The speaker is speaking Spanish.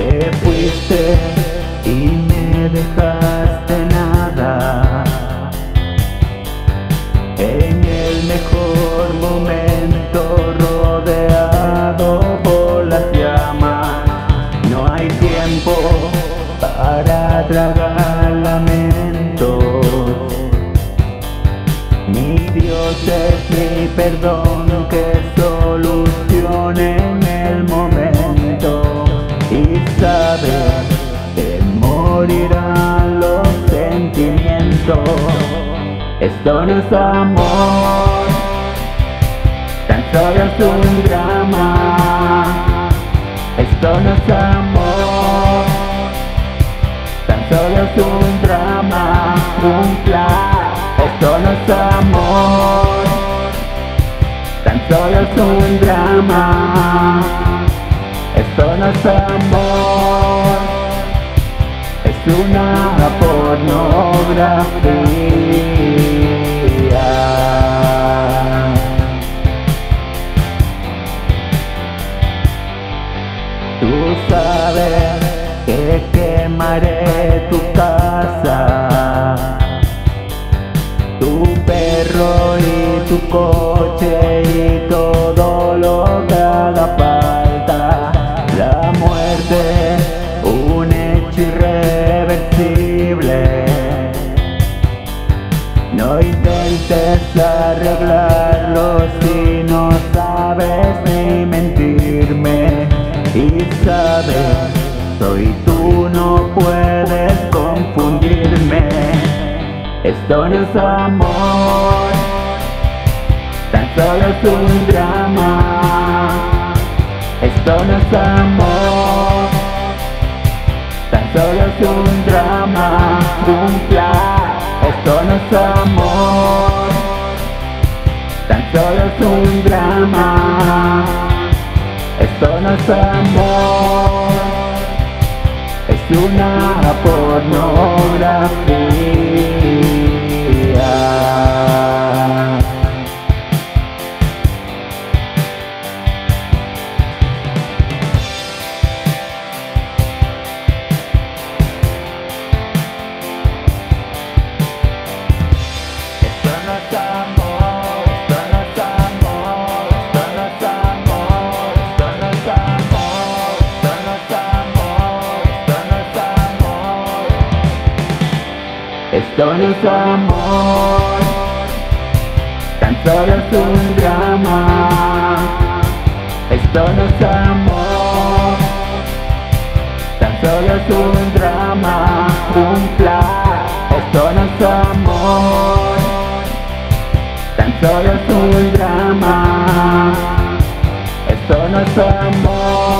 fuiste y me dejaste nada. En el mejor momento rodeado por las llamas, no hay tiempo para tragar lamentos. Mi Dios es mi perdón sentimientos. Esto no es amor, tan solo es un drama. Esto no es amor, tan solo es un drama, un. Esto no es amor, tan solo es un drama. Esto no es amor, es una pornografía. Tú sabes que quemaré tu casa, tu perro y tu coche y todo lo que haga falta. La muerte, intentes arreglarlo si no sabes ni mentirme y sabes, soy tú, no puedes confundirme. Esto no es amor, tan solo es un drama. Esto no es amor, solo es un drama, un plan. Esto no es amor, tan solo es un drama. Esto no es amor, es una pornografía. Esto no es amor. Tan solo es un drama. Esto no es amor, tan solo es un drama, un plan. Esto no es amor, tan solo es un drama. Esto no es amor,